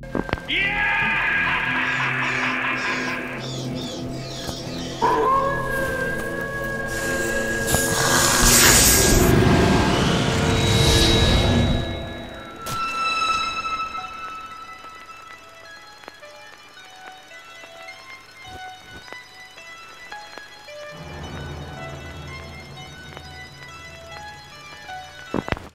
Yeah!